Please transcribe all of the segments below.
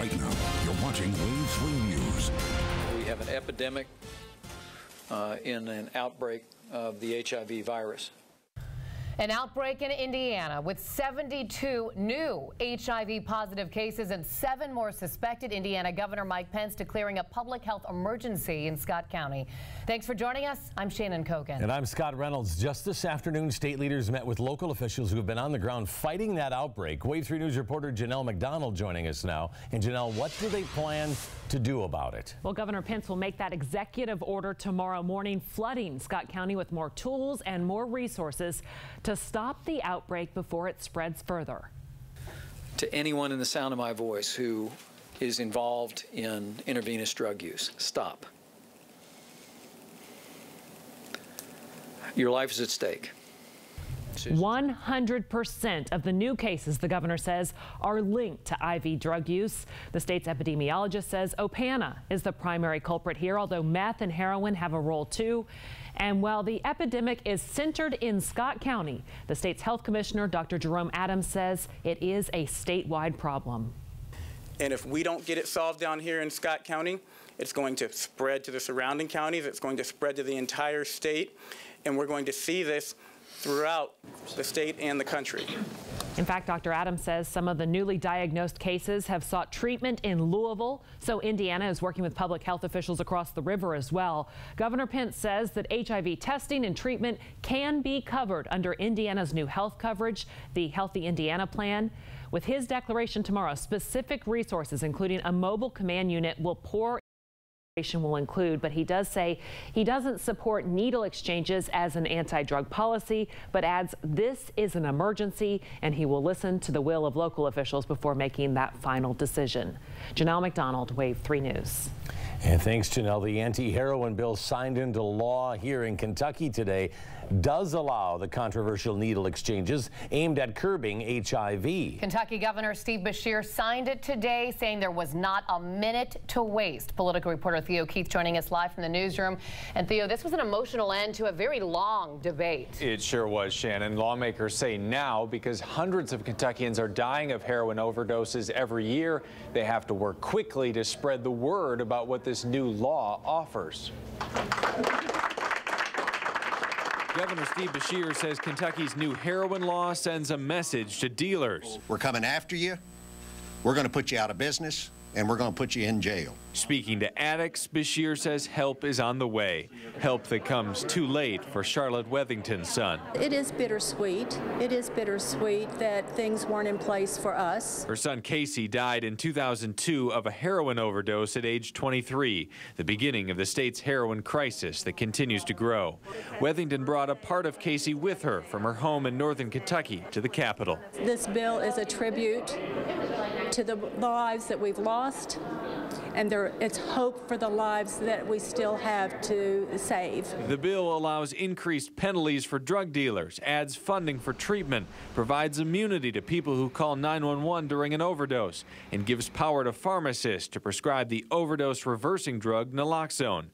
Right now, you're watching Wave 3 News. We have an epidemic uh, in an outbreak of the HIV virus. An outbreak in Indiana with 72 new HIV positive cases and seven more suspected. Indiana Governor Mike Pence declaring a public health emergency in Scott County. Thanks for joining us. I'm Shannon Cogan. And I'm Scott Reynolds. Just this afternoon, state leaders met with local officials who have been on the ground fighting that outbreak. Wave 3 News reporter Janelle McDonald joining us now. And Janelle, what do they plan to do about it? Well, Governor Pence will make that executive order tomorrow morning, flooding Scott County with more tools and more resources to stop the outbreak before it spreads further. To anyone in the sound of my voice who is involved in intravenous drug use, stop. Your life is at stake. 100% of the new cases, the governor says, are linked to IV drug use. The state's epidemiologist says Opana is the primary culprit here, although meth and heroin have a role too. And while the epidemic is centered in Scott County, the state's health commissioner, Dr. Jerome Adams, says it is a statewide problem. And if we don't get it solved down here in Scott County, it's going to spread to the surrounding counties. It's going to spread to the entire state. And we're going to see this throughout the state and the country. In fact, Dr. Adams says some of the newly diagnosed cases have sought treatment in Louisville, so Indiana is working with public health officials across the river as well. Governor Pence says that HIV testing and treatment can be covered under Indiana's new health coverage, the Healthy Indiana Plan. With his declaration tomorrow, specific resources, including a mobile command unit, will pour will include, but he does say he doesn't support needle exchanges as an anti-drug policy, but adds this is an emergency and he will listen to the will of local officials before making that final decision. Janelle McDonald, Wave 3 News. And thanks, Janelle. The anti-heroin bill signed into law here in Kentucky today does allow the controversial needle exchanges aimed at curbing HIV. Kentucky Governor Steve Beshear signed it today, saying there was not a minute to waste. Political reporter Theo Keith joining us live from the newsroom. And Theo, this was an emotional end to a very long debate. It sure was, Shannon. Lawmakers say now because hundreds of Kentuckians are dying of heroin overdoses every year, they have to work quickly to spread the word about what this new law offers. Governor Steve Beshear says Kentucky's new heroin law sends a message to dealers. We're coming after you. We're going to put you out of business and we're going to put you in jail. Speaking to addicts, Beshear says help is on the way. Help that comes too late for Charlotte Wethington's son. It is bittersweet. It is bittersweet that things weren't in place for us. Her son Casey died in 2002 of a heroin overdose at age 23, the beginning of the state's heroin crisis that continues to grow. Wethington brought a part of Casey with her from her home in northern Kentucky to the capital. This bill is a tribute to the lives that we've lost, and there, it's hope for the lives that we still have to save. The bill allows increased penalties for drug dealers, adds funding for treatment, provides immunity to people who call 911 during an overdose, and gives power to pharmacists to prescribe the overdose reversing drug naloxone.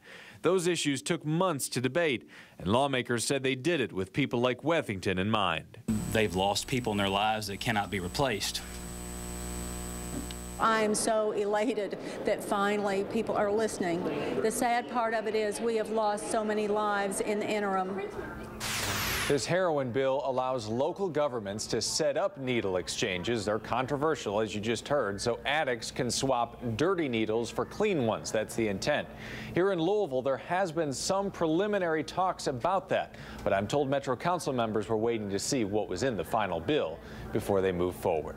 Those issues took months to debate, and lawmakers said they did it with people like Wethington in mind. They've lost people in their lives that cannot be replaced. I'm so elated that finally people are listening. The sad part of it is we have lost so many lives in the interim. This heroin bill allows local governments to set up needle exchanges. They're controversial, as you just heard, so addicts can swap dirty needles for clean ones. That's the intent. Here in Louisville, there has been some preliminary talks about that, but I'm told Metro Council members were waiting to see what was in the final bill before they move forward.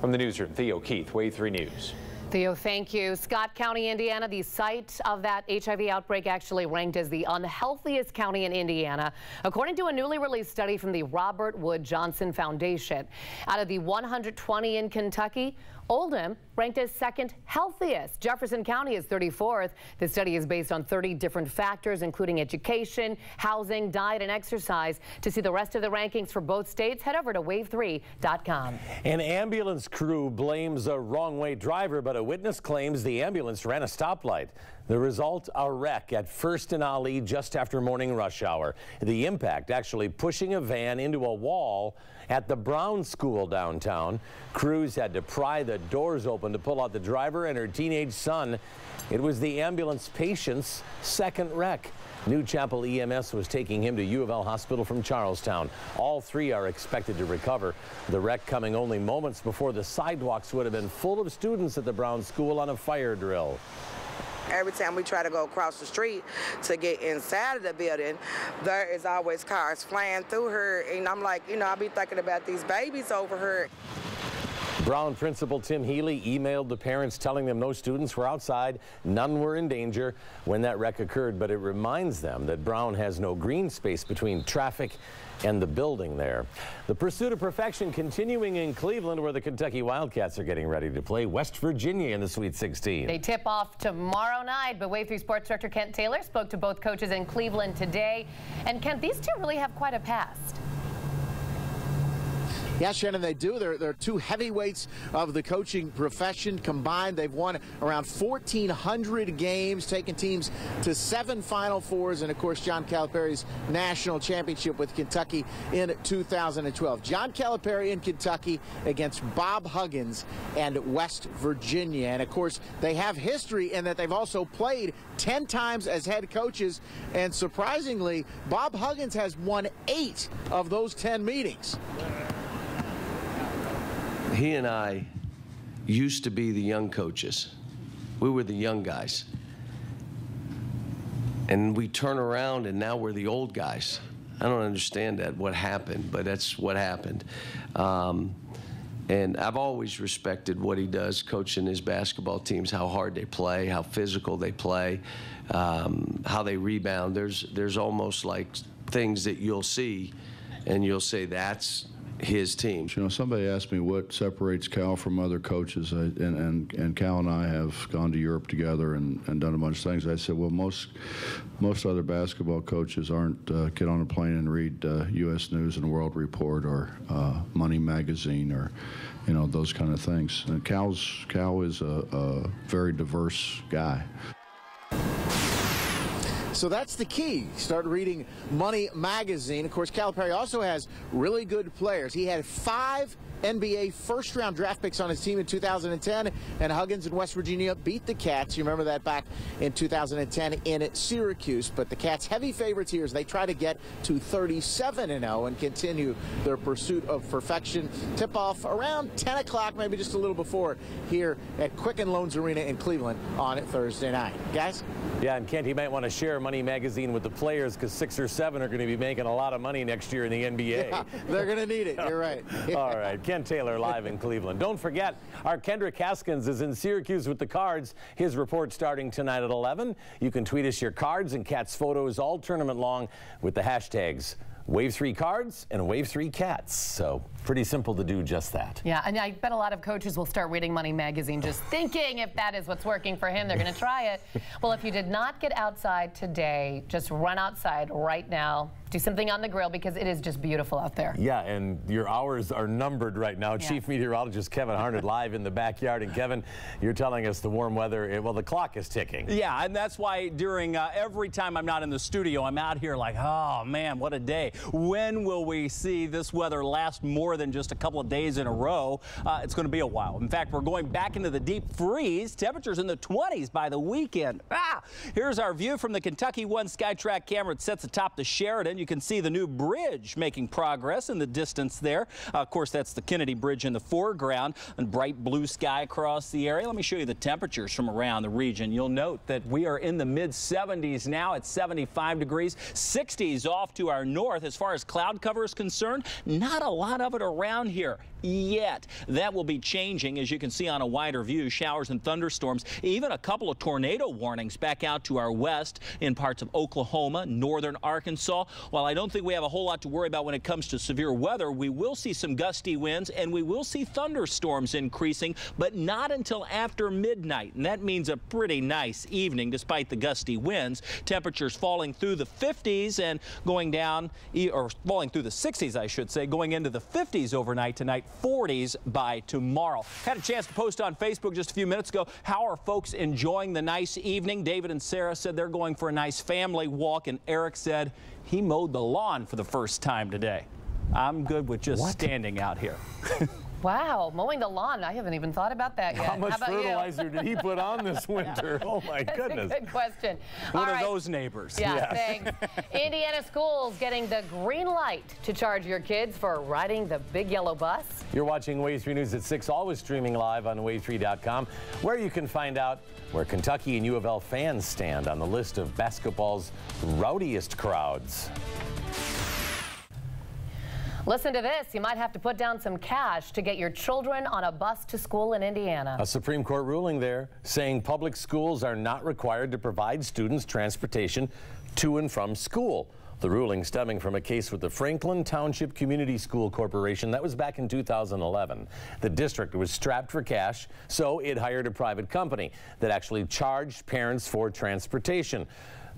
From the newsroom, Theo Keith, Wave 3 News. Theo, thank you. Scott County, Indiana, the site of that HIV outbreak actually ranked as the unhealthiest county in Indiana, according to a newly released study from the Robert Wood Johnson Foundation. Out of the 120 in Kentucky, Oldham ranked as second healthiest. Jefferson County is 34th. The study is based on 30 different factors, including education, housing, diet, and exercise. To see the rest of the rankings for both states, head over to wave3.com. An ambulance crew blames a wrong way driver, but a witness claims the ambulance ran a stoplight. The result, a wreck at First and Ali just after morning rush hour. The impact actually pushing a van into a wall at the Brown School downtown. Crews had to pry the doors open to pull out the driver and her teenage son. It was the ambulance patient's second wreck. New Chapel EMS was taking him to U of L Hospital from Charlestown. All three are expected to recover. The wreck coming only moments before the sidewalks would have been full of students at the Brown School on a fire drill. Every time we try to go across the street to get inside of the building, there is always cars flying through her. And I'm like, you know, I'll be thinking about these babies over here. Brown principal Tim Healy emailed the parents telling them no students were outside, none were in danger when that wreck occurred, but it reminds them that Brown has no green space between traffic and the building there. The pursuit of perfection continuing in Cleveland where the Kentucky Wildcats are getting ready to play West Virginia in the Sweet 16. They tip off tomorrow night, but Wave 3 Sports Director Kent Taylor spoke to both coaches in Cleveland today. And Kent, these two really have quite a past. Yeah, Shannon, they do. They're, they're two heavyweights of the coaching profession combined. They've won around 1,400 games, taking teams to seven Final Fours, and of course, John Calipari's national championship with Kentucky in 2012. John Calipari in Kentucky against Bob Huggins and West Virginia. And of course, they have history in that they've also played 10 times as head coaches. And surprisingly, Bob Huggins has won eight of those 10 meetings he and I used to be the young coaches. We were the young guys. And we turn around and now we're the old guys. I don't understand that, what happened, but that's what happened. Um, and I've always respected what he does, coaching his basketball teams, how hard they play, how physical they play, um, how they rebound. There's, there's almost like things that you'll see, and you'll say, that's his team. You know, somebody asked me what separates Cal from other coaches, I, and, and, and Cal and I have gone to Europe together and, and done a bunch of things. I said, well, most most other basketball coaches aren't uh, get on a plane and read uh, U.S. News and World Report or uh, Money Magazine or you know those kind of things. And Cal's Cal is a, a very diverse guy. So that's the key. Start reading Money Magazine. Of course, Calipari also has really good players. He had five NBA first round draft picks on his team in 2010, and Huggins and West Virginia beat the Cats. You remember that back in 2010 in Syracuse. But the Cats' heavy favorites here as they try to get to 37 0 and continue their pursuit of perfection. Tip off around 10 o'clock, maybe just a little before, here at Quicken Loans Arena in Cleveland on Thursday night. Guys? Yeah, and Kent, you might want to share Money Magazine with the players because six or seven are going to be making a lot of money next year in the NBA. Yeah, they're going to need it. You're right. All right. Kent Taylor live in Cleveland. Don't forget, our Kendrick Haskins is in Syracuse with the cards. His report starting tonight at 11. You can tweet us your cards and cats photos all tournament long with the hashtags Wave 3 cards and Wave 3 cats. So pretty simple to do just that. Yeah, and I bet a lot of coaches will start reading Money Magazine just thinking if that is what's working for him, they're going to try it. Well, if you did not get outside today, just run outside right now do something on the grill because it is just beautiful out there. Yeah, and your hours are numbered right now. Yeah. Chief Meteorologist Kevin Harned live in the backyard. And Kevin, you're telling us the warm weather, well, the clock is ticking. Yeah, and that's why during uh, every time I'm not in the studio, I'm out here like, oh man, what a day. When will we see this weather last more than just a couple of days in a row? Uh, it's going to be a while. In fact, we're going back into the deep freeze. Temperatures in the 20s by the weekend. Ah, here's our view from the Kentucky One Skytrack camera. It sets atop the Sheraton. You can see the new bridge making progress in the distance there. Uh, of course, that's the Kennedy Bridge in the foreground and bright blue sky across the area. Let me show you the temperatures from around the region. You'll note that we are in the mid 70s now at 75 degrees, 60s off to our north. As far as cloud cover is concerned, not a lot of it around here yet. That will be changing, as you can see on a wider view, showers and thunderstorms, even a couple of tornado warnings back out to our west in parts of Oklahoma, northern Arkansas. While I don't think we have a whole lot to worry about when it comes to severe weather, we will see some gusty winds and we will see thunderstorms increasing, but not until after midnight. And that means a pretty nice evening despite the gusty winds. Temperatures falling through the 50s and going down, or falling through the 60s, I should say, going into the 50s overnight tonight. 40s by tomorrow. Had a chance to post on Facebook just a few minutes ago. How are folks enjoying the nice evening? David and Sarah said they're going for a nice family walk, and Eric said he mowed the lawn for the first time today. I'm good with just standing out here. Wow, mowing the lawn. I haven't even thought about that yet. How much about you? fertilizer did he put on this winter? Oh my That's goodness. a good question. One All of right. those neighbors. Yeah, Yes. thanks. Indiana schools getting the green light to charge your kids for riding the big yellow bus. You're watching Wave 3 News at 6, always streaming live on wave3.com, where you can find out where Kentucky and U of L fans stand on the list of basketball's rowdiest crowds. Listen to this. You might have to put down some cash to get your children on a bus to school in Indiana. A Supreme Court ruling there saying public schools are not required to provide students transportation to and from school. The ruling stemming from a case with the Franklin Township Community School Corporation that was back in 2011. The district was strapped for cash, so it hired a private company that actually charged parents for transportation.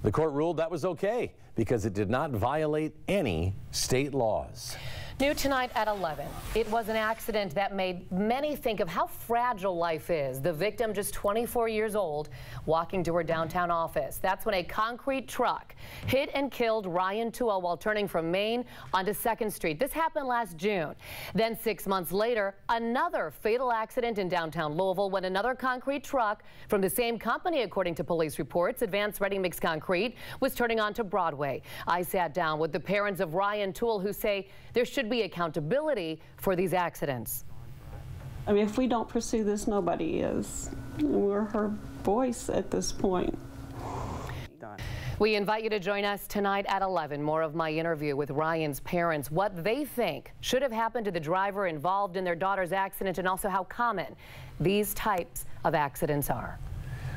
The court ruled that was okay because it did not violate any state laws. New tonight at 11. It was an accident that made many think of how fragile life is. The victim, just 24 years old, walking to her downtown office. That's when a concrete truck hit and killed Ryan Tuel while turning from Main onto 2nd Street. This happened last June. Then six months later, another fatal accident in downtown Louisville when another concrete truck from the same company, according to police reports, Advanced Ready Mix Concrete, was turning onto Broadway. I sat down with the parents of Ryan Toole who say there should be accountability for these accidents. I mean, if we don't pursue this, nobody is. We're her voice at this point. We invite you to join us tonight at 11. More of my interview with Ryan's parents, what they think should have happened to the driver involved in their daughter's accident, and also how common these types of accidents are.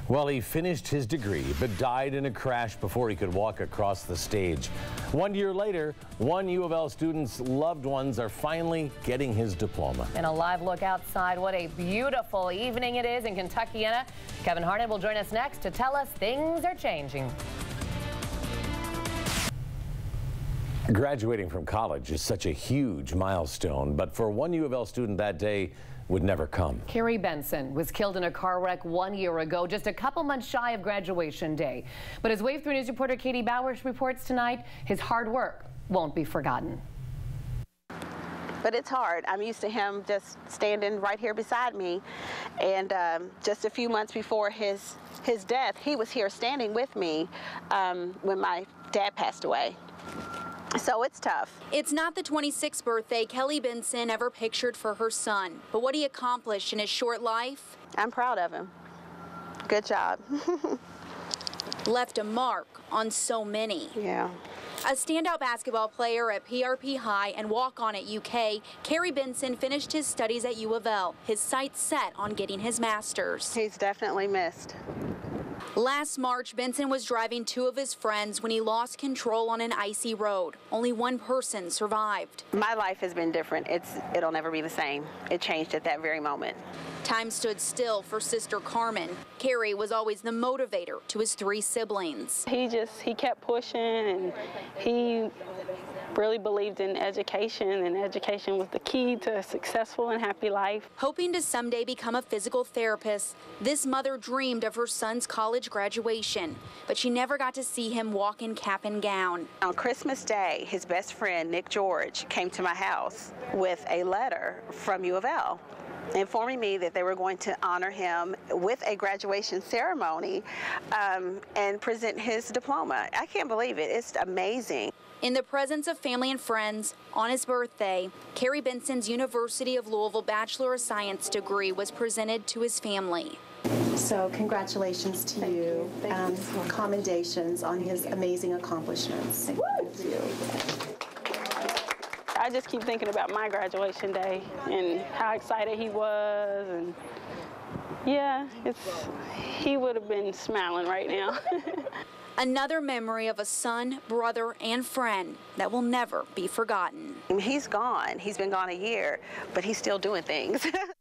Well, he finished his degree but died in a crash before he could walk across the stage. One year later, one U of L student's loved ones are finally getting his diploma. And a live look outside. What a beautiful evening it is in Kentuckiana. Kevin Harned will join us next to tell us things are changing. Graduating from college is such a huge milestone, but for one U of L student that day would never come. Kerry Benson was killed in a car wreck one year ago, just a couple months shy of graduation day. But as Wave 3 News reporter Katie Bowers reports tonight, his hard work won't be forgotten. but it's hard. I'm used to him just standing right here beside me. And um, just a few months before his his death, he was here standing with me um, when my dad passed away. So it's tough. It's not the 26th birthday Kelly Benson ever pictured for her son, but what he accomplished in his short life. I'm proud of him. Good job. left a mark on so many. Yeah. A standout basketball player at PRP High and walk on at UK, Kerry Benson finished his studies at U of L, his sights set on getting his master's. He's definitely missed. Last March, Benson was driving two of his friends when he lost control on an icy road. Only one person survived. My life has been different. It's it'll never be the same. It changed at that very moment. Time stood still for sister Carmen. Kerry was always the motivator to his three siblings. He just he kept pushing and he really believed in education and education was the key to a successful and happy life. Hoping to someday become a physical therapist, this mother dreamed of her son's college graduation, but she never got to see him walk in cap and gown. On Christmas Day, his best friend Nick George came to my house with a letter from U of L informing me that they were going to honor him with a graduation ceremony um, and present his diploma. I can't believe it. It's amazing. In the presence of family and friends, on his birthday, Kerry Benson's University of Louisville Bachelor of Science degree was presented to his family. So congratulations to Thank you. you. Thank um, you so commendations on his amazing accomplishments. Thank you. I just keep thinking about my graduation day and how excited he was and yeah, it's he would have been smiling right now. Another memory of a son, brother, and friend that will never be forgotten. He's gone. He's been gone a year, but he's still doing things.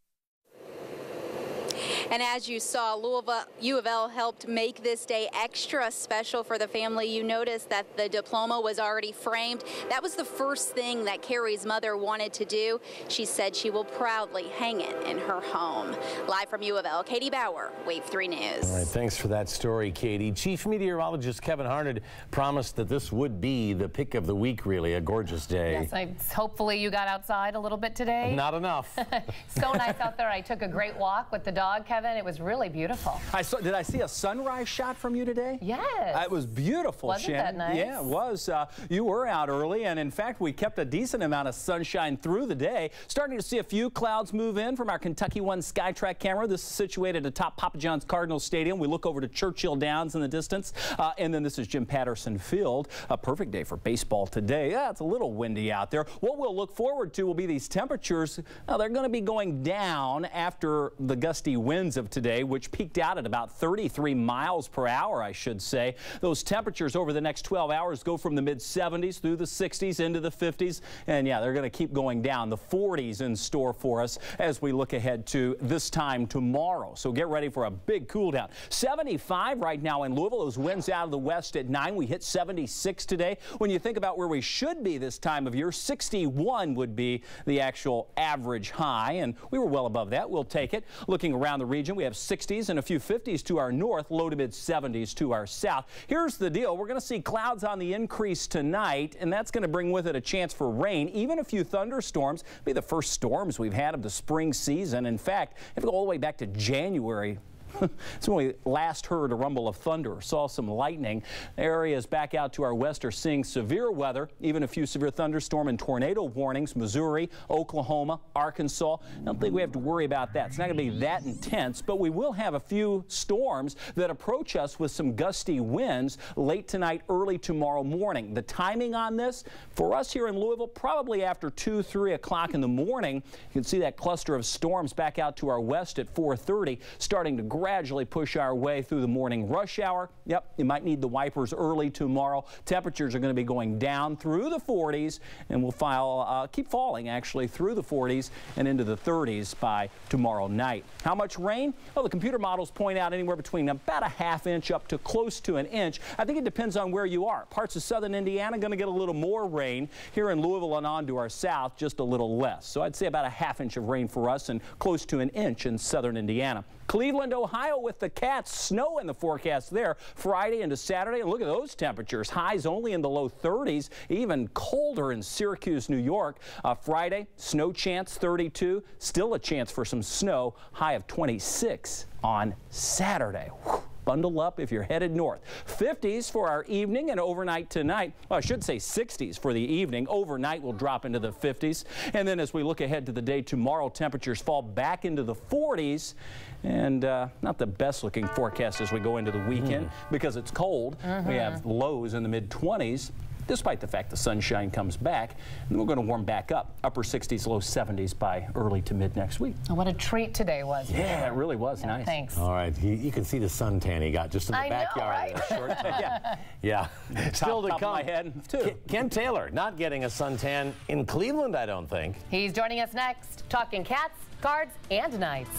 And as you saw, Louisville U of L helped make this day extra special for the family. You noticed that the diploma was already framed. That was the first thing that Kerry's mother wanted to do. She said she will proudly hang it in her home. Live from U of L, Katie Bauer, Wave 3 News. All right, thanks for that story, Katie. Chief Meteorologist Kevin Harned promised that this would be the pick of the week, really, a gorgeous day. Yes, I, hopefully you got outside a little bit today. Not enough. so nice out there. I took a great walk with the dog, Kevin. It was really beautiful. I saw. Did I see a sunrise shot from you today? Yes. Uh, it was beautiful, Wasn't Shannon. that nice? Yeah, it was. Uh, you were out early, and in fact, we kept a decent amount of sunshine through the day. Starting to see a few clouds move in from our Kentucky One Skytrack camera. This is situated atop Papa John's Cardinal Stadium. We look over to Churchill Downs in the distance, uh, and then this is Jim Patterson Field. A perfect day for baseball today. Yeah, it's a little windy out there. What we'll look forward to will be these temperatures. Now, they're going to be going down after the gusty winds of today, which peaked out at about 33 miles per hour, I should say. Those temperatures over the next 12 hours go from the mid 70s through the 60s into the 50s. And yeah, they're going to keep going down. The 40s in store for us as we look ahead to this time tomorrow. So get ready for a big cool down. 75 right now in Louisville. Those winds out of the west at 9. We hit 76 today. When you think about where we should be this time of year, 61 would be the actual average high. And we were well above that. We'll take it. Looking around the region, we have 60s and a few 50s to our north, low to mid 70s to our south. Here's the deal. We're going to see clouds on the increase tonight, and that's going to bring with it a chance for rain, even a few thunderstorms. Be the first storms we've had of the spring season. In fact, if we go all the way back to January, it's when we last heard a rumble of thunder, saw some lightning. Areas back out to our west are seeing severe weather, even a few severe thunderstorm and tornado warnings. Missouri, Oklahoma, Arkansas. I don't think we have to worry about that. It's not going to be that intense, but we will have a few storms that approach us with some gusty winds late tonight, early tomorrow morning. The timing on this for us here in Louisville, probably after 2, 3 o'clock in the morning. You can see that cluster of storms back out to our west at 4:30, starting to gradually push our way through the morning rush hour. Yep, you might need the wipers early tomorrow. Temperatures are going to be going down through the 40s and will file, uh, keep falling actually through the 40s and into the 30s by tomorrow night. How much rain? Well, the computer models point out anywhere between about a half inch up to close to an inch. I think it depends on where you are. Parts of southern Indiana going to get a little more rain. Here in Louisville and on to our south, just a little less. So I'd say about a half inch of rain for us and close to an inch in southern Indiana. Cleveland, Ohio with the Cats. Snow in the forecast there Friday into Saturday. And look at those temperatures. Highs only in the low 30s, even colder in Syracuse, New York. Uh, Friday, snow chance 32. Still a chance for some snow. High of 26 on Saturday. Whew. Bundle up if you're headed north. 50s for our evening and overnight tonight. Well, I should say 60s for the evening. Overnight will drop into the 50s. And then as we look ahead to the day tomorrow, temperatures fall back into the 40s. And uh, not the best looking forecast as we go into the weekend because it's cold. We have lows in the mid 20s despite the fact the sunshine comes back. And we're going to warm back up, upper 60s, low 70s by early to mid next week. Oh, what a treat today was. Yeah, it really was nice. Thanks. All right, you, you can see the suntan he got just in the I know, backyard. right? in a short time. Yeah. Yeah. Still to top of come. my head, too. Ken, Kent Taylor not getting a suntan in Cleveland, I don't think. He's joining us next, talking cats, cards, and knights.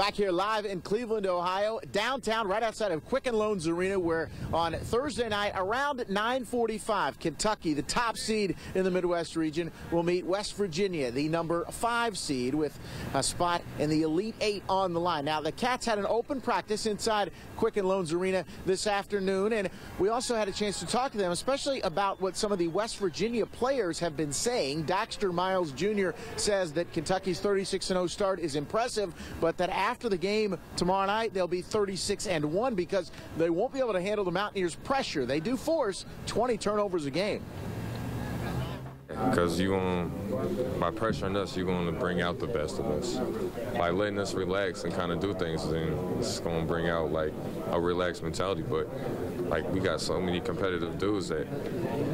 Back here live in Cleveland, Ohio, downtown, right outside of Quicken Loans Arena, where on Thursday night around 9:45, Kentucky, the top seed in the Midwest region, will meet West Virginia, the number five seed, with a spot in the Elite Eight on the line. Now, the Cats had an open practice inside Quicken Loans Arena this afternoon, and we also had a chance to talk to them, especially about what some of the West Virginia players have been saying. Daxter Miles Jr. says that Kentucky's 36-0 start is impressive, but that after the game tomorrow night, they'll be 36 and 1 because they won't be able to handle the Mountaineers' pressure. They do force 20 turnovers a game. Because you going by pressuring us, you're going to bring out the best of us. By letting us relax and kind of do things, then it's going to bring out like a relaxed mentality. But like we got so many competitive dudes that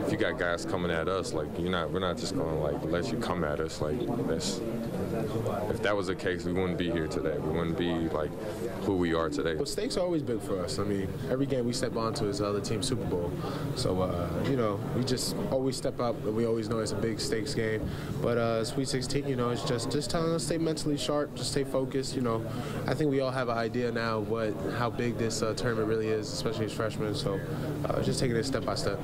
if you got guys coming at us, like you're not, we're not just to like let you come at us. Like that's if that was the case, we wouldn't be here today. We wouldn't be like who we are today. Well, stakes are always big for us. I mean, every game we step onto is the other team's Super Bowl. So, uh, you know, we just always step up and we always know it's a big stakes game. But uh, Sweet 16, you know, it's just just telling us to stay mentally sharp, just stay focused. You know, I think we all have an idea now what how big this uh, tournament really is, especially as freshmen. So uh, just taking it step by step.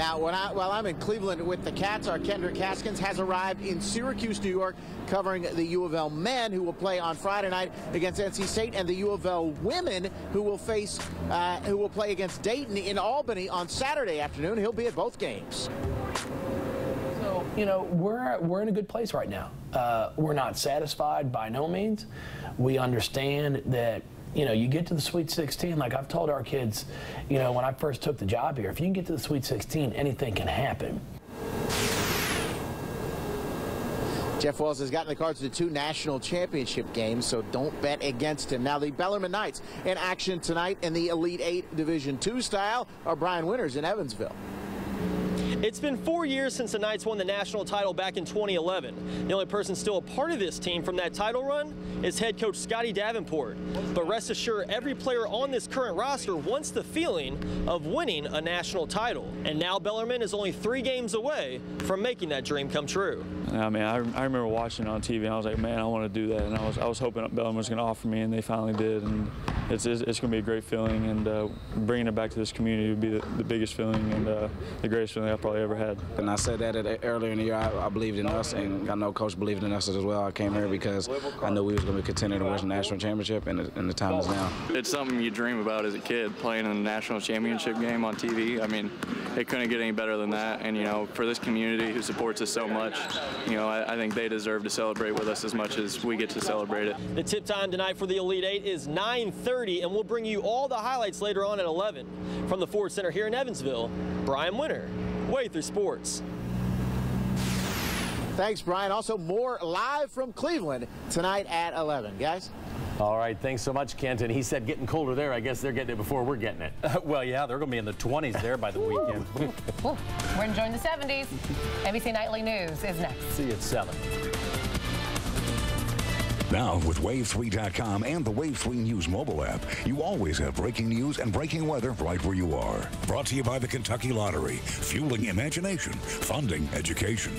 Now, I, while I'm in Cleveland with the Cats, our Kendrick Haskins has arrived in Syracuse, New York, covering the U of L men who will play on Friday night against NC State, and the U of L women who will face, uh, who will play against Dayton in Albany on Saturday afternoon. He'll be at both games. You know, we're, we're in a good place right now. Uh, we're not satisfied by no means. We understand that you know, you get to the Sweet 16, like I've told our kids, you know, when I first took the job here, if you can get to the Sweet 16, anything can happen. Jeff Walz has gotten the cards to two national championship games, so don't bet against him. Now, the Bellarmine Knights in action tonight in the Elite Eight Division II style are Brian Winters in Evansville. It's been four years since the Knights won the national title back in 2011. The only person still a part of this team from that title run is head coach Scotty Davenport. But rest assured, every player on this current roster wants the feeling of winning a national title. And now Bellarmine is only three games away from making that dream come true. I mean, I, I remember watching it on TV, and I was like, man, I want to do that. And I was, I was hoping Bellarmine was going to offer me, and they finally did. And it's, it's, it's going to be a great feeling, and uh, bringing it back to this community would be the, the biggest feeling and uh, the greatest feeling I've probably ever had. And I said that at, earlier in the year, I, I, believed in us, and I know Coach believed in us as well. I came here because I knew we was going to be contending to win the national championship, and the, and the time is now. It's something you dream about as a kid, playing in a national championship game on TV. I mean, it couldn't get any better than that. And, you know, for this community who supports us so much, you know, I, I think they deserve to celebrate with us as much as we get to celebrate it. The tip time tonight for the Elite Eight is 9.30, and we'll bring you all the highlights later on at 11. From the Ford Center here in Evansville, Brian Winter, Wave 3 Sports. Thanks, Brian. Also, more live from Cleveland tonight at 11. Guys? All right, thanks so much, Kenton. He said getting colder there. I guess they're getting it before we're getting it. Uh, well, yeah, they're going to be in the 20s there by the weekend. we're enjoying the 70s. NBC Nightly News is next. See you at 7. Now, with Wave3.com and the Wave 3 News mobile app, you always have breaking news and breaking weather right where you are. Brought to you by the Kentucky Lottery, fueling imagination, funding education.